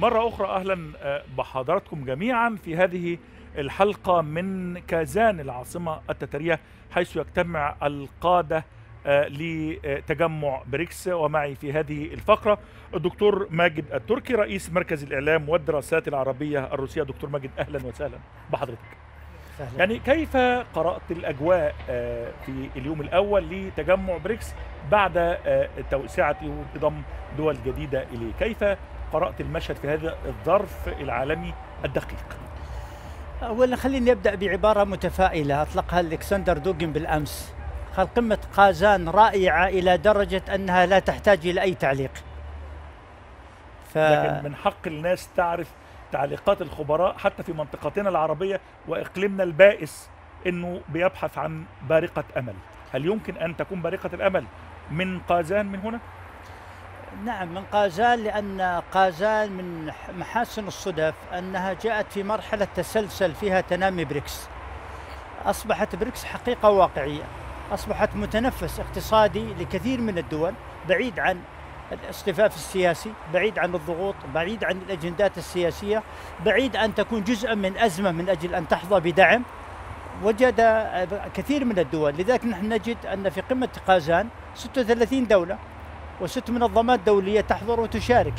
مرة أخرى أهلا بحضراتكم جميعا في هذه الحلقة من كازان العاصمة التتارية حيث يجتمع القادة لتجمع بريكس ومعي في هذه الفقرة الدكتور ماجد التركي رئيس مركز الإعلام والدراسات العربية الروسية. دكتور ماجد أهلا وسهلا بحضرتك. سهلا. يعني كيف قرأت الأجواء في اليوم الأول لتجمع بريكس بعد توسعته وانضم دول جديدة إليه؟ كيف قرأت المشهد في هذا الظرف العالمي الدقيق. اولا خليني أبدأ بعبارة متفائلة أطلقها الكسندر دوجن بالأمس. قال قمة قازان رائعة إلى درجة أنها لا تحتاج إلى أي تعليق. ف... لكن من حق الناس تعرف تعليقات الخبراء حتى في منطقتنا العربية وإقليمنا البائس إنه بيبحث عن بارقة أمل. هل يمكن أن تكون بارقة الأمل من قازان من هنا؟ نعم من قازان لأن قازان من محاسن الصدف أنها جاءت في مرحلة تسلسل فيها تنامي بريكس. أصبحت بريكس حقيقة واقعية. أصبحت متنفس اقتصادي لكثير من الدول بعيد عن الاصطفاف السياسي بعيد عن الضغوط بعيد عن الأجندات السياسية بعيد أن تكون جزءا من أزمة من أجل أن تحظى بدعم. وجد كثير من الدول. لذلك نحن نجد أن في قمة قازان 36 دولة وست منظمات دولية تحضر وتشارك.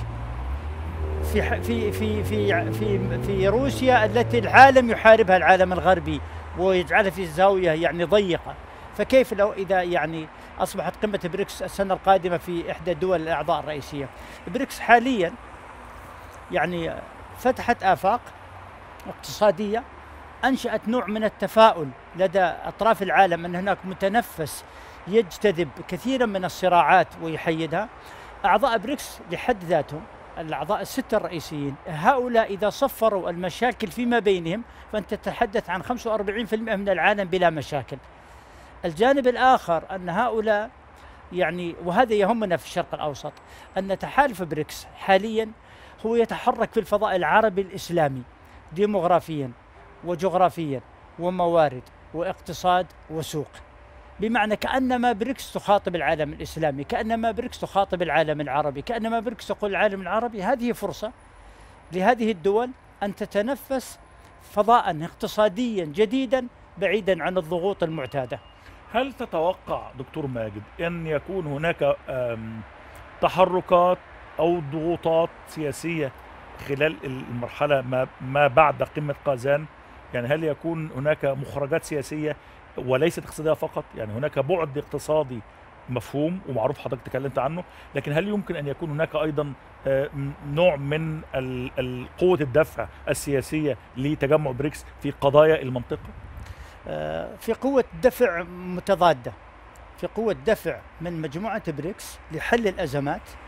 في في في في في في روسيا التي العالم يحاربها العالم الغربي ويجعلها في زاويه يعني ضيقة. فكيف لو إذا يعني أصبحت قمة بريكس السنة القادمة في إحدى الدول الأعضاء الرئيسية؟ بريكس حاليا يعني فتحت آفاق اقتصادية أنشأت نوع من التفاؤل لدى أطراف العالم أن هناك متنفس يجتذب كثيرا من الصراعات ويحيدها. أعضاء بريكس لحد ذاتهم الأعضاء الستة الرئيسيين هؤلاء إذا صفروا المشاكل فيما بينهم فأنت تتحدث عن 45% من العالم بلا مشاكل. الجانب الآخر أن هؤلاء يعني وهذا يهمنا في الشرق الأوسط أن تحالف بريكس حاليا هو يتحرك في الفضاء العربي الإسلامي ديموغرافيا وجغرافيا وموارد واقتصاد وسوق. بمعنى كأنما بريكس تخاطب العالم الإسلامي، كأنما بريكس تخاطب العالم العربي، كأنما بريكس تقول العالم العربي هذه فرصة لهذه الدول أن تتنفس فضاء اقتصاديا جديدا بعيدا عن الضغوط المعتادة. هل تتوقع دكتور ماجد أن يكون هناك تحركات أو ضغوطات سياسية خلال المرحلة ما بعد قمة قازان؟ يعني هل يكون هناك مخرجات سياسية وليست اقتصادية فقط يعني هناك بعد اقتصادي مفهوم ومعروف حضرتك تكلمت عنه لكن هل يمكن أن يكون هناك أيضا نوع من قوة الدفع السياسية لتجمع بريكس في قضايا المنطقة؟ في قوة دفع متضادة. في قوة دفع من مجموعة بريكس لحل الأزمات آه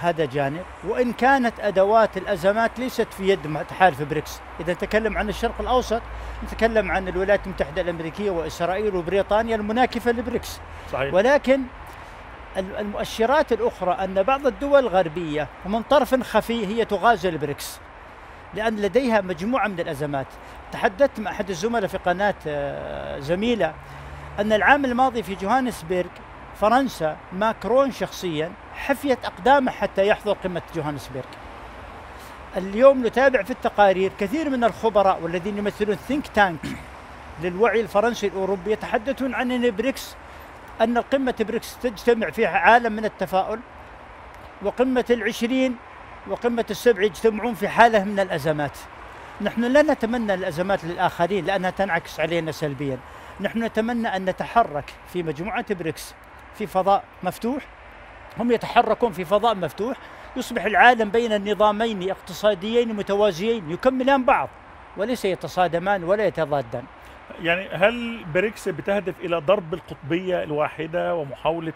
هذا جانب. وإن كانت أدوات الأزمات ليست في يد تحالف بريكس. إذا نتكلم عن الشرق الأوسط نتكلم عن الولايات المتحدة الأمريكية وإسرائيل وبريطانيا المناكفة لبريكس. صحيح. ولكن المؤشرات الأخرى أن بعض الدول الغربية ومن طرف خفي هي تغازل بريكس لأن لديها مجموعة من الأزمات. تحدثت مع أحد الزملاء في قناة آه زميلة أن العام الماضي في جوهانسبرغ فرنسا ماكرون شخصيا حفيت أقدامه حتى يحضر قمة جوهانسبرغ. اليوم نتابع في التقارير كثير من الخبراء والذين يمثلون think tank للوعي الفرنسي الأوروبي يتحدثون عن إن بريكس أن القمه بريكس تجتمع في عالم من التفاؤل وقمة العشرين وقمة السبع يجتمعون في حالة من الأزمات. نحن لا نتمنى الأزمات للآخرين لأنها تنعكس علينا سلبيا. نحن نتمنى أن نتحرك في مجموعة بريكس في فضاء مفتوح هم يتحركون في فضاء مفتوح يصبح العالم بين النظامين اقتصاديين متوازيين يكملان بعض وليس يتصادمان ولا يتضادان. يعني هل بريكس بتهدف إلى ضرب القطبية الواحدة ومحاولة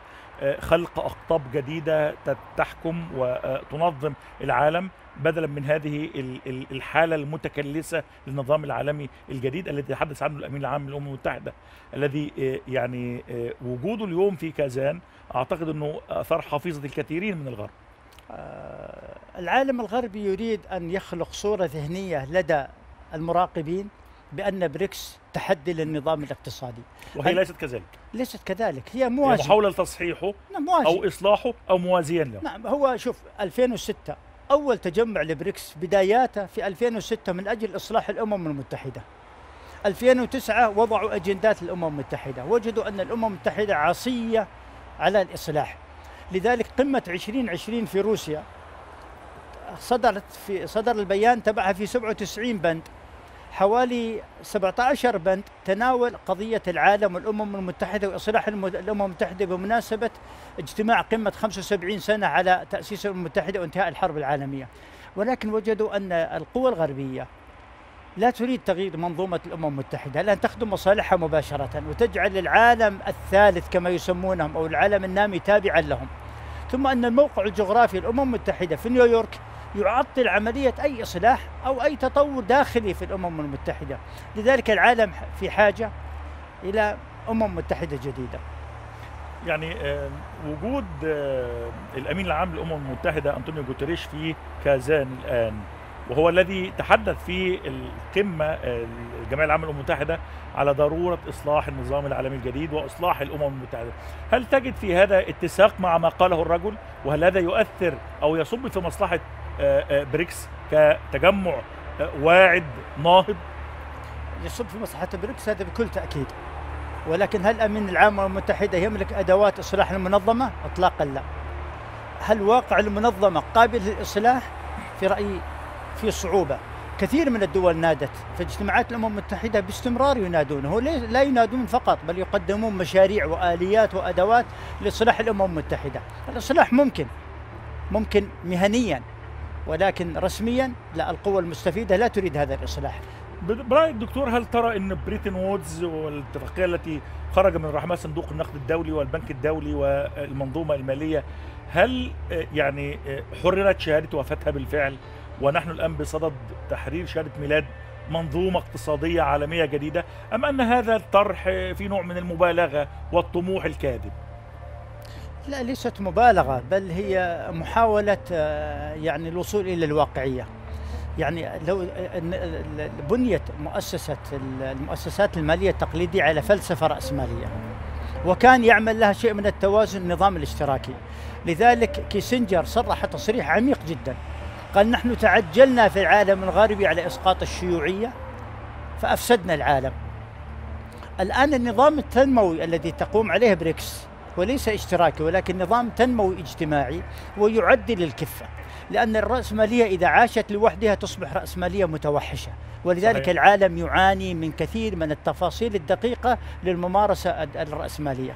خلق أقطاب جديدة تحكم وتنظم العالم بدلا من هذه الحالة المتكلسة للنظام العالمي الجديد الذي يتحدث عنه الأمين العام للأمم المتحدة الذي يعني وجوده اليوم في كازان أعتقد إنه أثار حفيظة الكثيرين من الغرب. العالم الغربي يريد أن يخلق صورة ذهنية لدى المراقبين بأن بريكس تحدي للنظام الاقتصادي. وهي ليست كذلك. ليست كذلك هي موازية محاوله لتصحيحه نعم موازي أو إصلاحه أو موازيا له. نعم هو شوف 2006 أول تجمع لبريكس بداياته في 2006 من أجل إصلاح الأمم المتحدة 2009 وضعوا أجندات الأمم المتحدة وجدوا أن الأمم المتحدة عصية على الإصلاح لذلك قمة 2020 في روسيا صدرت في صدر البيان تبعها في 97 بند حوالي 17 بند تناول قضية العالم والأمم المتحدة وإصلاح الأمم المتحدة بمناسبة اجتماع قمة 75 سنة على تأسيس الأمم المتحدة وانتهاء الحرب العالمية. ولكن وجدوا أن القوى الغربية لا تريد تغيير منظومة الأمم المتحدة لأن تخدم مصالحها مباشرة وتجعل العالم الثالث كما يسمونهم أو العالم النامي تابعا لهم. ثم أن الموقع الجغرافي للأمم المتحدة في نيويورك يعطل عملية أي إصلاح أو أي تطور داخلي في الأمم المتحدة لذلك العالم في حاجة إلى أمم متحدة جديدة يعني آه، وجود آه، الأمين العام للأمم المتحدة أنطونيو جوتريش في كازان الآن وهو الذي تحدث في القمة آه، الجمعية العامة للأمم المتحدة على ضرورة إصلاح النظام العالمي الجديد وإصلاح الأمم المتحدة. هل تجد في هذا اتساق مع ما قاله الرجل؟ وهل هذا يؤثر أو يصب في آه، بريكس كتجمع آه، واعد ناهض؟ يصب في مصلحة بريكس هذا بكل تأكيد ولكن هل الأمين العام المتحدة يملك أدوات إصلاح المنظمة؟ إطلاقا لا هل واقع المنظمة قابل للإصلاح؟ في رأيي في صعوبة كثير من الدول نادت في اجتماعات الأمم المتحدة باستمرار ينادون هو لا ينادون فقط بل يقدمون مشاريع وآليات وأدوات لإصلاح الأمم المتحدة الإصلاح ممكن ممكن مهنيا ولكن رسميا لا القوى المستفيدة لا تريد هذا الإصلاح برأيك دكتور هل ترى إن بريتون وودز والاتفاقية التي خرج من رحمها صندوق النقد الدولي والبنك الدولي والمنظومة المالية هل آه، يعني آه، حررت شهادة وفاتها بالفعل ونحن الآن بصدد تحرير شهادة ميلاد منظومة اقتصادية عالمية جديدة أم أن هذا الطرح آه، في نوع من المبالغة والطموح الكاذب؟ لا ليست مبالغة بل هي محاولة آه، يعني الوصول إلى الواقعية. يعني لو بنيت مؤسسة ال- المؤسسات المالية التقليدية على فلسفة رأسمالية وكان يعمل لها شيء من التوازن النظام الاشتراكي. لذلك كيسنجر صرح تصريح عميق جدا. قال نحن تعجلنا في العالم الغربي على إسقاط الشيوعية فأفسدنا العالم. الآن النظام التنموي الذي تقوم عليه بريكس وليس اشتراكي ولكن نظام تنموي اجتماعي ويعدل الكفة لأن الرأسمالية إذا عاشت لوحدها تصبح رأسمالية متوحشة ولذلك صحيح. العالم يعاني من كثير من التفاصيل الدقيقة للممارسة الرأسمالية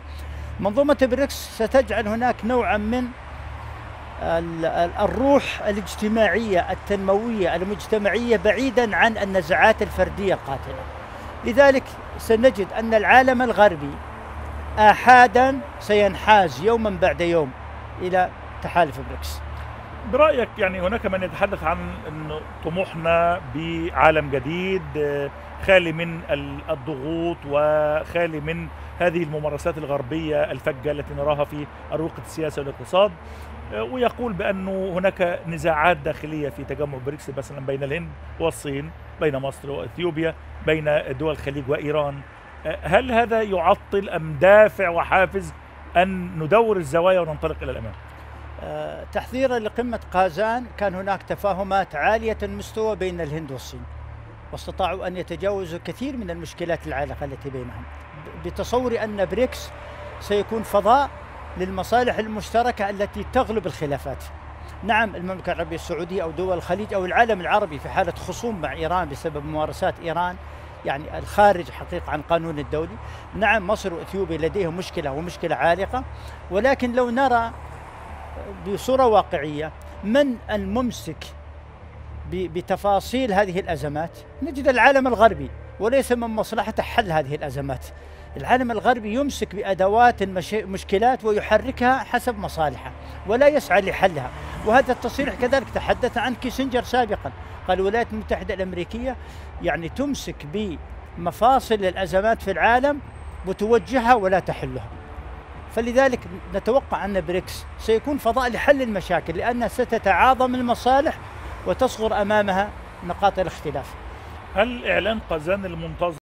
منظومة بريكس ستجعل هناك نوعا من ال- ال- الروح الاجتماعية التنموية المجتمعية بعيدا عن النزعات الفردية القاتلة لذلك سنجد أن العالم الغربي آحادا سينحاز يوما بعد يوم إلى تحالف بريكس. برأيك يعني هناك من يتحدث عن إنه طموحنا بعالم جديد خالي من ال- الضغوط وخالي من هذه الممارسات الغربية الفجة التي نراها في اروقه السياسة والاقتصاد ويقول بأنه هناك نزاعات داخلية في تجمع بريكس مثلا بين الهند والصين بين مصر وإثيوبيا بين دول الخليج وإيران. آه، هل هذا يعطل أم دافع وحافز أن ندور الزوايا وننطلق إلى الأمام؟ آه، تحذيرا لقمة قازان كان هناك تفاهمات عالية المستوى بين الهند والصين واستطاعوا أن يتجاوزوا كثير من المشكلات العالقة التي بينهم. بتصور أن بريكس سيكون فضاء للمصالح المشتركة التي تغلب الخلافات. نعم المملكة العربية السعودية أو دول الخليج أو العالم العربي في حالة خصوم مع إيران بسبب ممارسات إيران يعني الخارج حقيقة عن قانون الدولي. نعم مصر وإثيوبيا لديهم مشكلة ومشكلة عالقة. ولكن لو نرى بصورة واقعية من الممسك بتفاصيل هذه الأزمات نجد العالم الغربي وليس من مصلحته حل هذه الأزمات. العالم الغربي يمسك بأدوات المش- مشكلات ويحركها حسب مصالحه ولا يسعى لحلها. وهذا التصريح كذلك تحدث عن كيسنجر سابقا. الولايات المتحدة الأمريكية يعني تمسك بمفاصل الأزمات في العالم وتوجهها ولا تحلها. فلذلك نتوقع أن بريكس سيكون فضاء لحل المشاكل لأنها ستتعاظم المصالح وتصغر أمامها نقاط الاختلاف. هل اعلان قازان المنتظر.